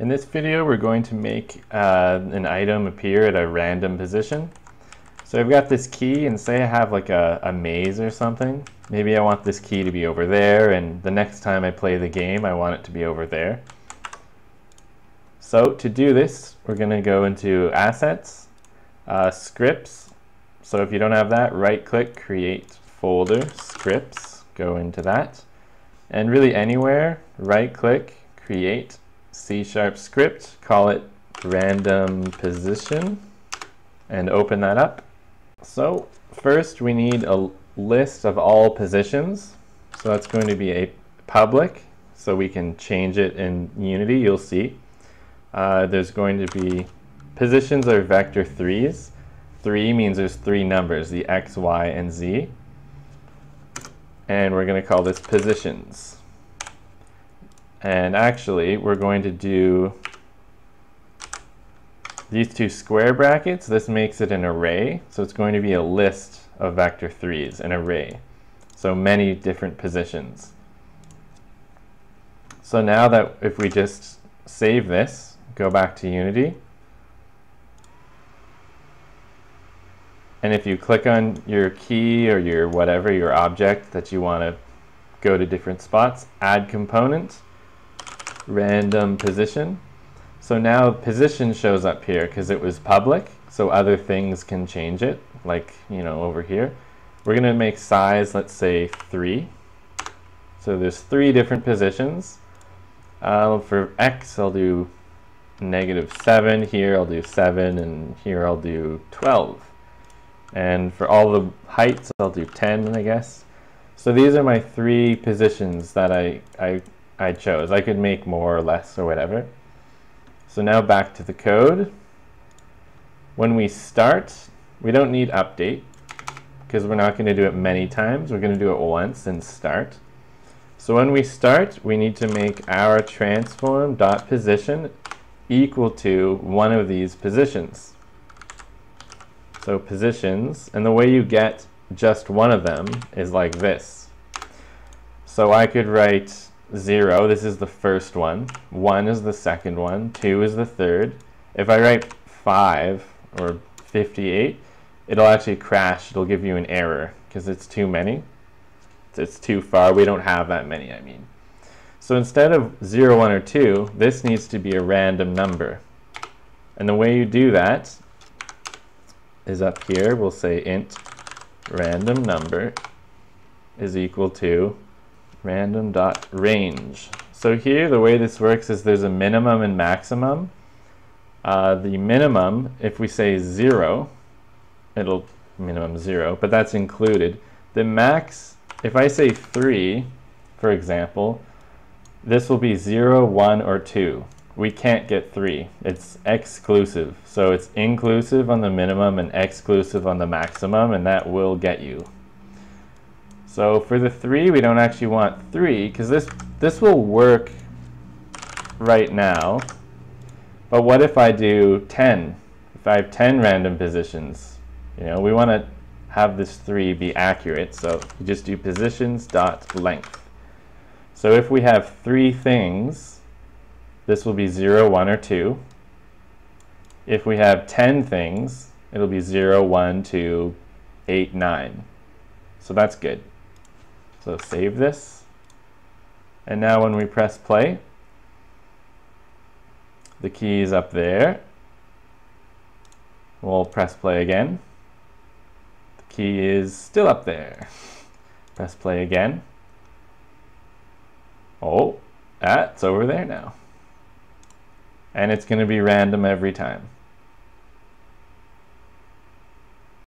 In this video we're going to make uh, an item appear at a random position. So I've got this key and say I have like a, a maze or something. Maybe I want this key to be over there and the next time I play the game I want it to be over there. So to do this we're going to go into Assets, uh, Scripts. So if you don't have that right click Create Folder, Scripts, go into that. And really anywhere right click Create C sharp script, call it random position, and open that up. So first we need a list of all positions. So that's going to be a public, so we can change it in Unity, you'll see. Uh, there's going to be positions are vector threes. Three means there's three numbers, the x, y, and z. And we're going to call this positions. And actually, we're going to do these two square brackets. This makes it an array. So it's going to be a list of vector 3s, an array. So many different positions. So now that if we just save this, go back to Unity, and if you click on your key or your whatever, your object that you want to go to different spots, add component, random position. So now position shows up here because it was public, so other things can change it, like, you know, over here. We're going to make size, let's say, 3. So there's three different positions. Uh, for x, I'll do negative 7. Here, I'll do 7. And here, I'll do 12. And for all the heights, I'll do 10, I guess. So these are my three positions that I, I I chose. I could make more or less or whatever. So now back to the code. When we start, we don't need update because we're not going to do it many times. We're going to do it once and start. So when we start, we need to make our transform dot position equal to one of these positions. So positions, and the way you get just one of them is like this. So I could write 0, this is the first one. 1 is the second one. 2 is the third. If I write 5 or 58, it'll actually crash. It'll give you an error because it's too many. It's too far. We don't have that many, I mean. So instead of 0, 1, or 2, this needs to be a random number. And the way you do that is up here. We'll say int random number is equal to random dot range. So here the way this works is there's a minimum and maximum. Uh, the minimum, if we say zero, it'll minimum zero, but that's included. The max, if I say three, for example, this will be zero, one, or two. We can't get three. It's exclusive. So it's inclusive on the minimum and exclusive on the maximum, and that will get you. So for the 3, we don't actually want 3, because this, this will work right now. But what if I do 10? If I have 10 random positions, you know, we want to have this 3 be accurate, so you just do positions dot length. So if we have three things, this will be 0, 1, or 2. If we have 10 things, it'll be 0, 1, 2, 8, 9. So that's good. So save this. And now when we press play, the key is up there. We'll press play again. The key is still up there. Press play again. Oh, that's over there now. And it's going to be random every time.